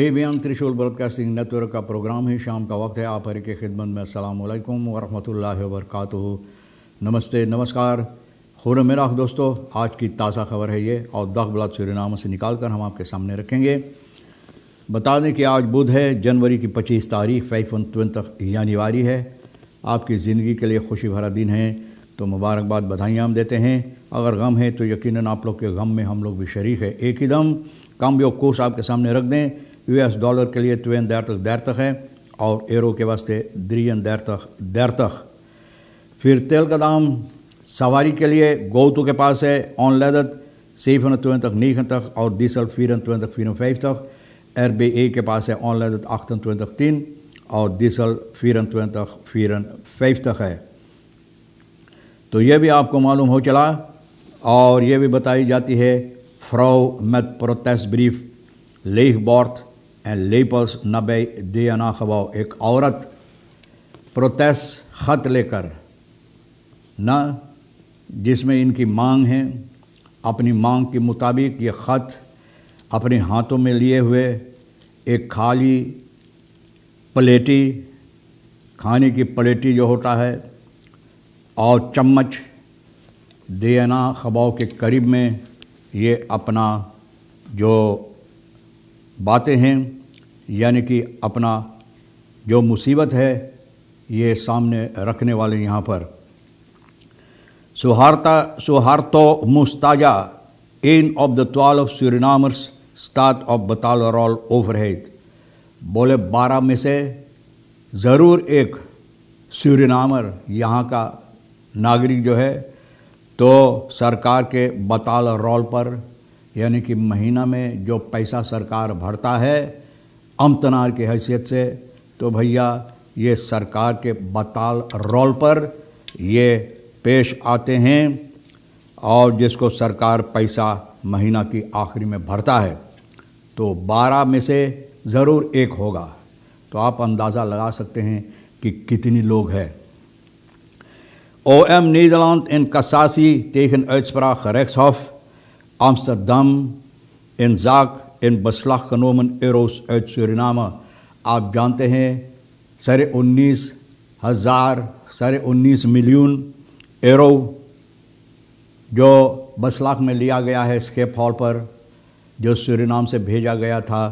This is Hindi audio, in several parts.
तेबियान त्रिशूल ब्रॉडकास्टिंग नेटवर्क का प्रोग्राम है। शाम का वक्त है। आप हर के खिदमत में अल्लाम वरहमल वरक नमस्ते, नमस्कार। खुर मेरा दोस्तों, आज की ताज़ा खबर है ये। और दख बलाद सूर्यनामा से निकाल कर हम आपके सामने रखेंगे। बता दें कि आज बुध है, जनवरी की 25 तारीख, फैफन तक यानीवारी है। आपकी ज़िंदगी के लिए खुशी भरा दिन है तो मुबारकबाद बधाइयाँ हम देते हैं। अगर गम है तो यकीनन आप लोग के गम में हम लोग भी शरीक है। एक ही दम, कम कोर्स आपके सामने रख दें। यूएस डॉलर के लिए त्वेन दैर तक दैर तक है और एरो के वास्ते द्रियन दैर तक फिर तेल का दाम सवारी के लिए गौतु के पास है ऑन लेदत सेफन त्वेन तक नीखन तक, और डीसल फिरन त्वेन तक फिरन फाइव तक। एर बी ए के पास है ऑन लेदत आखतन त्वेन तक, तीन। और डीसल फिरन त्वेन तक फिरन फाइव तक है। तो यह भी आपको मालूम हो चला, और यह भी बताई जाती है फ्राउ ब्रीफ लेह leegbaard en lepels nabij DNA gebouw एक औरत प्रोटेस्ट ख़त लेकर न जिसमें इनकी मांग है अपनी मांग के मुताबिक ये ख़त अपने हाथों में लिए हुए एक खाली प्लेटी खाने की प्लेटी जो होता है और चम्मच देना खबाव के करीब में ये अपना जो बातें हैं, यानी कि अपना जो मुसीबत है, ये सामने रखने वाले यहाँ पर। सुहारता, सुहारतो मुस्ताजा इन ऑफ़ द ट्वेल्व सूरीनामर्स, स्टार्ट ऑफ़ बताल रॉल ओवरहेड बोले, बारह में से ज़रूर एक सूरीनामर यहाँ का नागरिक जो है तो सरकार के बताल रोल पर यानी कि महीना में जो पैसा सरकार भरता है, अमतनार की हैसियत से तो भैया, ये सरकार के बताल रोल पर ये पेश आते हैं और जिसको सरकार पैसा महीना की आखिरी में भरता है तो बारह में से ज़रूर एक होगा। तो आप अंदाज़ा लगा सकते हैं कि कितनी लोग हैं। OM Nederland in cassatie tegen uitspraak gerechtshof Amsterdam, in zaak in beslag genomen euro's uit Suriname. आप जानते हैं साढ़े उन्नीस हज़ार साढ़े उन्नीस मिलियन एरो जो बसलाक में लिया गया है स्केप हॉल पर जो सूरीनाम से भेजा गया था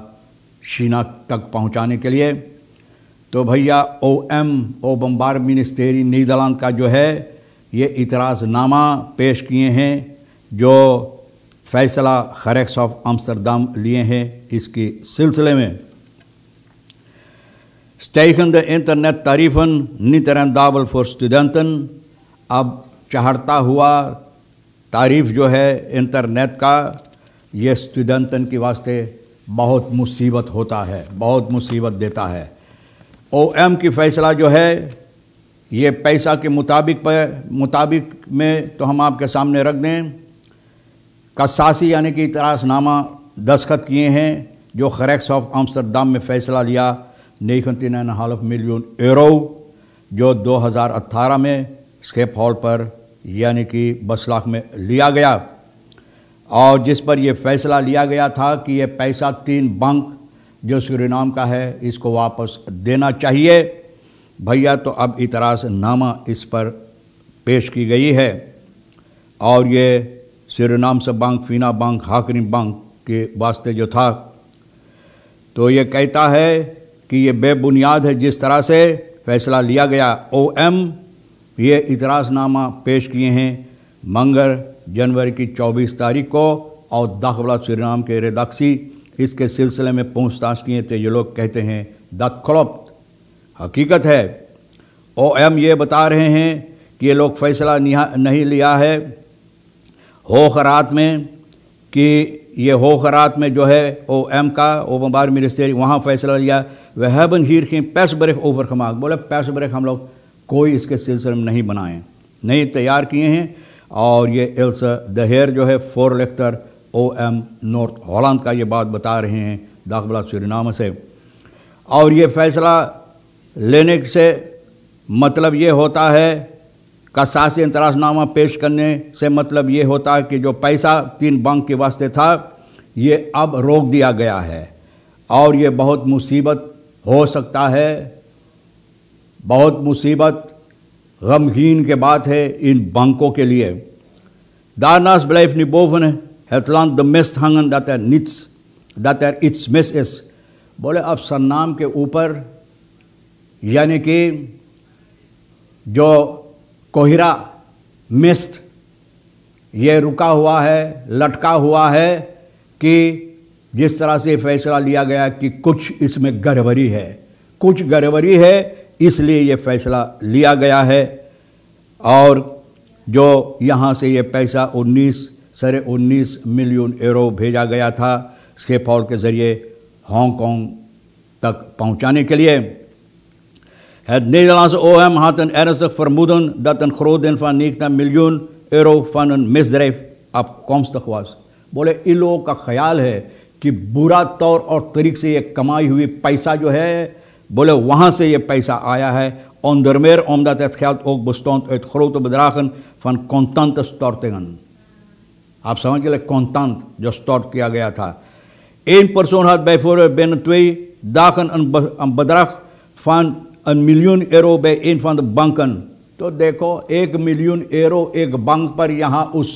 शीना तक पहुँचाने के लिए तो भैया ओ एम ओ बम्बार मिनिस्टेरी नीदरलैंड का जो है ये इतराज़नामा पेश किए हैं जो फैसला खरेक्स ऑफ़ आमस्टरदाम लिए हैं। इसके सिलसिले में स्टेखन द इंटरनेट तारीफन नितरन दाबल फॉर स्टूडेंटन। अब चढ़ता हुआ तारीफ़ जो है इंटरनेट का, ये स्टूडेंटन के वास्ते बहुत मुसीबत होता है, बहुत मुसीबत देता है। ओ एम की फ़ैसला जो है, ये पैसा के मुताबिक पर मुताबिक में तो हम आपके सामने रख दें। कसासी यानी कि इतरासनामा दस्खत किए हैं, जो खरैक्स ऑफ़ आमस्टरदाम में फ़ैसला लिया। नेकंतीन एंड हाफ़ मिलियन एरो जो 2018 में स्केप हॉल पर यानी कि बसलाख में लिया गया। और जिस पर यह फ़ैसला लिया गया था कि ये पैसा तीन बैंक, जो सूरीनाम का है, इसको वापस देना चाहिए। भैया तो अब इतराज़ नामा इस पर पेश की गई है। और ये सूरीनाम से बैंक फीना बैंक हाकरी बैंक के वास्ते जो था। तो ये कहता है कि ये बेबुनियाद है जिस तरह से फैसला लिया गया। ओ एम ये इतराज़नामा पेश किए हैं मंगर जनवरी की 24 तारीख को, और दाखला सूरीनाम के रेदाक्सी इसके सिलसिले में पूछताछ किए थे। ये लोग कहते हैं, द क्लॉप हकीकत है। ओ एम ये बता रहे हैं कि ये लोग फैसला नहीं लिया है। हो खरात में, कि ये हो खरात में जो है, ओ एम का, ओ मुबार मिनिस्टर वहाँ फैसला लिया। वह बन हीर की पैस ब्रेक ओवर खमाक, बोले पैस ब्रेक हम लोग कोई इसके सिलसिले में नहीं बनाए नहीं तैयार किए हैं, और ये एल्स दहेर जो है, फोर लेख्तर ओ एम नॉर्थ हॉलैंड का ये बात बता रहे हैं दाखबला सूरीनामा से। और ये फैसला लेने से मतलब ये होता है कसासी इंतराजनामा पेश करने से मतलब ये होता है कि जो पैसा तीन बैंक के वास्ते था ये अब रोक दिया गया है। और ये बहुत मुसीबत हो सकता है। बहुत मुसीबत गमगीन के बात है इन बैंकों के लिए। Daarnaast blijft nu boven het land de mist hangen dat er niets, dat er is. बोले अब सन्नाम के ऊपर यानी कि जो कोहिरा मिस्ट। ये रुका हुआ है, लटका हुआ है कि जिस तरह से फैसला लिया गया कि कुछ इसमें गड़बड़ी है। कुछ गड़बड़ी है, इसलिए ये फैसला लिया गया है। और जो यहाँ से ये पैसा 19 सरे 19 मिलियन यूरो भेजा गया था स्केफॉल के ज़रिए हांगकांग तक पहुँचाने के लिए Het Nederlandse OM had een ernstig vermoeden dat een groot deel van 90 miljoen euro van een misdrijf afkomstig was. बोले इन लोगों का ख्याल है कि बुरा तौर और से ये कमाई हुई पैसा जो है बोले वहाँ से ये पैसा आया है onder meer omdat het geld ook bestond uit grote bedragen van contante stortingen. आप समझ गए contant जो stort किया गया था één persoon had bijvoorbeeld binnen twee dagen een, een bedrag van een miljoen euro bij een van de banken तो देखो एक मिलियन यूरो एक बैंक पर यहाँ उस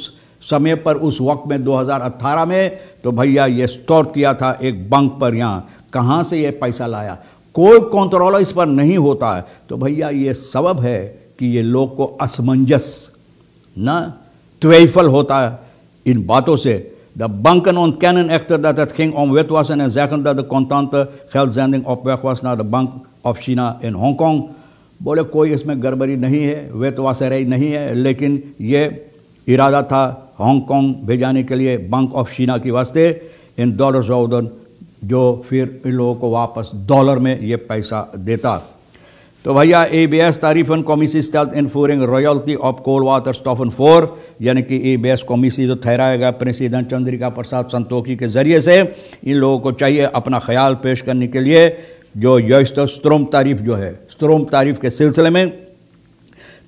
समय पर उस वक्त में 2018 में तो भैया ये स्टोर किया था एक बैंक पर यहाँ कहाँ से ये पैसा लाया कोई कंट्रोल इस पर नहीं होता है तो भैया ये सबब है कि ये लोग को असमंजस न twijfel होता है इन बातों से De banken ontkennen echter dat het ging om witwassen en zeggen dat de contante geldzending op weg was naar de Bank of China in Hongkong. बोले, कोई इसमें गड़बड़ी नहीं है वे तो वेतवासराई नहीं है, लेकिन ये इरादा था हांगकांग भेजाने के लिए बैंक ऑफ़ चीना के वास्ते, इन डॉलर सऊदन जो फिर इन लोगों को वापस डॉलर में ये पैसा देता तो भैया ए बी एस तारीफन कॉमिसी स्टेल्थ इनफोरिंग रॉयल्टी ऑफ़ कोल वाटर स्टॉफन फोर यानी कि ए बी एस कॉमिसी जो ठहराया गया प्रेसिडेंट चंद्रिका प्रसाद संतोखी के ज़रिए से, इन लोगों को चाहिए अपना ख्याल पेश करने के लिए जो यश तो स्त्रोम तारीफ़ जो है, स्त्रोम तारीफ़ के सिलसिले में,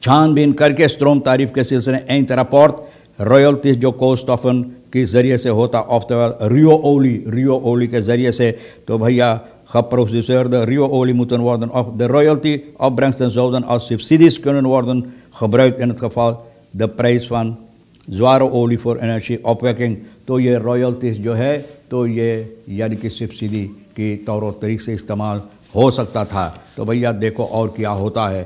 छानबीन करके स्त्रोम तारीफ़ के सिलसिले इन तरह पौर्त रॉयल्टीज जो कोस्ट ऑफन के ज़रिए से होता, ऑफ़ द रियो ओली रियो ओली के ज़रिए से तो भैया खपर द रियो ओली मुतन वार्दन ऑफ़ द रॉयल्टी, ऑफ़ ब्रैंक्सन सोदन ऑफ़ सिफ सिदिस वार्दन खबर खफाल द प्राइज फन ज्वारो ओली फॉर एनर्जी ऑफ़ वैकिंग तो ये रॉयल्टीज जो है तो ये यानी कि सिफ सिदी की तौर और तरीके से इस्तेमाल हो सकता था। तो भैया, देखो और क्या होता है।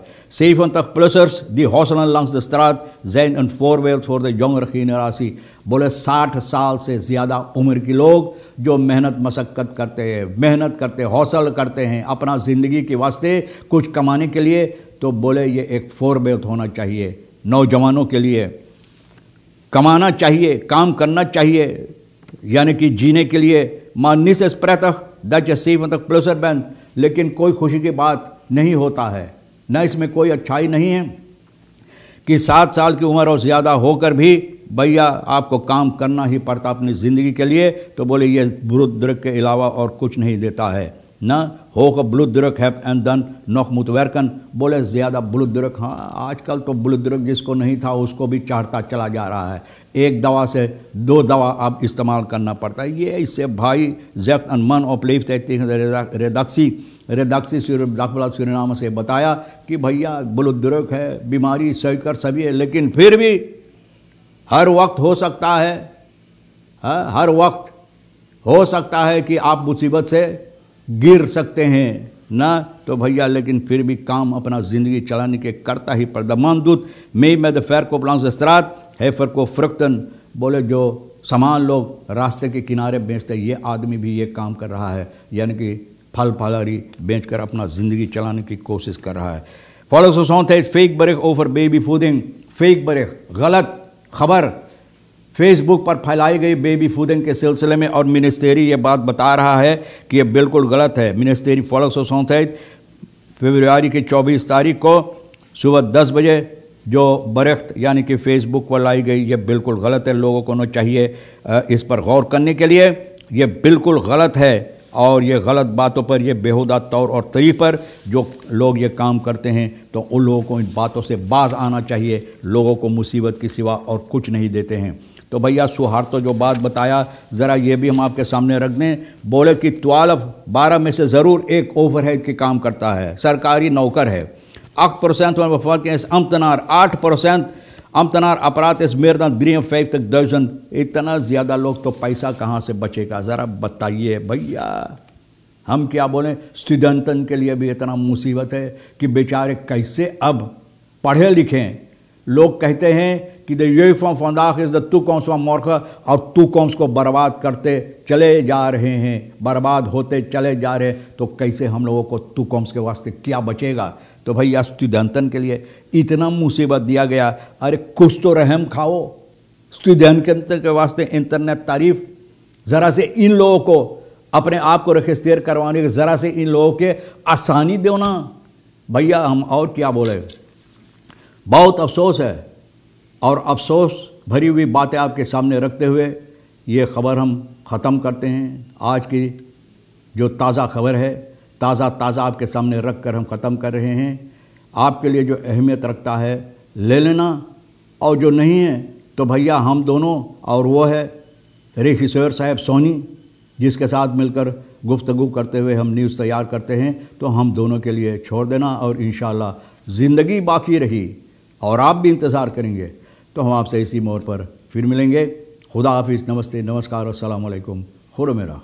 तक प्लसर्स दी हौसला लंग्स द स्त्राद जैन एंड फोर वेल्थ फॉर द यंग रखी बोले, साठ साल से ज़्यादा उम्र के लोग जो मेहनत मशक्क़त करते हैं, मेहनत करते, हौसल करते हैं, अपना ज़िंदगी के वास्ते कुछ कमाने के लिए तो बोले, ये एक फोर बेल्ट होना चाहिए। नौजवानों के लिए कमाना चाहिए, काम करना चाहिए, यानी कि जीने के लिए। माननी से दच सी मतलब प्लेसर बैन लेकिन कोई खुशी की बात नहीं होता है। न इसमें कोई अच्छाई नहीं है कि सात साल की उम्र और ज़्यादा होकर भी भैया आपको काम करना ही पड़ता अपनी ज़िंदगी के लिए तो बोले, ये बुरुद्र के अलावा और कुछ नहीं देता है। न हो ब्लुद्रक है एंड दन नौक मुतवरकन बोले ज़्यादा ब्लुद्रक हाँ आजकल तो ब्लुद्रक जिसको नहीं था उसको भी चढ़ता चला जा रहा है एक दवा से दो दवा अब इस्तेमाल करना पड़ता है ये इससे भाई जैफ मन ऑफ़ लीफ रेदक्सी रेदक्सी सूर्यनाम से बताया कि भैया ब्लुद्रक है बीमारी सही कर सभी है लेकिन फिर भी हर वक्त हो सकता हा? हर वक्त हो सकता है कि आप मुसीबत से गिर सकते हैं। ना तो भैया, लेकिन फिर भी काम अपना ज़िंदगी चलाने के करता ही पड़ता दूत। मे, मैं द फेर को प्लान से है फर को फ्रक्तन बोले, जो सामान लोग रास्ते के किनारे बेचते ये आदमी भी ये काम कर रहा है। यानी कि फल फलारी बेच कर अपना ज़िंदगी चलाने की कोशिश कर रहा है। फॉलो सो सॉन्ग है फेक बरेक ओवर, बेबी फूडिंग, फेक बरेक, गलत खबर फेसबुक पर फैलाई गई बेबी फूडिंग के सिलसिले में और मिनिस्टेरी ये बात बता रहा है कि ये बिल्कुल गलत है। मिनिस्टेरी फॉलो सो सौंत फरवरी की 24 तारीख को सुबह 10 बजे जो बरख्त यानी कि फेसबुक पर लाई गई, ये बिल्कुल गलत है। लोगों को ना चाहिए इस पर गौर करने के लिए। ये बिल्कुल गलत है और ये गलत बातों पर, ये बेहुदा तौर और तरी पर जो लोग ये काम करते हैं तो उन लोगों को इन बातों से बाज आना चाहिए। लोगों को मुसीबत की सिवा और कुछ नहीं देते हैं। तो भैया सुहार तो जो बात बताया, ज़रा ये भी हम आपके सामने रख दें। बोले कि ट्वेल्व बारह में से ज़रूर एक ओवर हेड के काम करता है। सरकारी नौकर है। आठ परसेंट अमतनार, आठ परसेंट अमतनार अपराध इस मेर ग्रीन तक दर्जन। इतना ज़्यादा लोग तो पैसा कहाँ से बचेगा? ज़रा बताइए भैया। हम क्या बोलें? स्टूडेंटन के लिए भी इतना मुसीबत है कि बेचारे कैसे अब पढ़े लिखें? लोग कहते हैं कि द यूनिफॉर्म फंदाख इज़ द तू कौम्स मोरख और तू कौम्स को बर्बाद करते चले जा रहे हैं, बर्बाद होते चले जा रहे हैं। तो कैसे हम लोगों को तू कौम्स के वास्ते क्या बचेगा? तो भैया स्टूडेंटन के लिए इतना मुसीबत दिया गया। अरे, कुछ तो रहम खाओ। स्टूडेंट के वास्ते इंटरनेट तारीफ़, ज़रा से इन लोगों को अपने आप को रजिस्टर करवाने के, ज़रा से इन लोगों के आसानी दो ना। भैया, हम और क्या बोले? बहुत अफसोस है और अफसोस भरी हुई बातें आपके सामने रखते हुए ये ख़बर हम ख़त्म करते हैं। आज की जो ताज़ा खबर है ताज़ा ताज़ा आपके सामने रख कर हम ख़त्म कर रहे हैं। आपके लिए जो अहमियत रखता है, ले लेना। और जो नहीं है तो भैया हम दोनों और वो है रे किशोर साहब सोनी, जिसके साथ मिलकर गुफ्तगु करते हुए हम न्यूज़ तैयार करते हैं। तो हम दोनों के लिए छोड़ देना और इन ज़िंदगी बाकी रही। और आप भी इंतज़ार करेंगे तो हम आपसे इसी मोड़ पर फिर मिलेंगे। खुदा हाफिज़, नमस्ते, नमस्कार असलकुम खुर मेरा।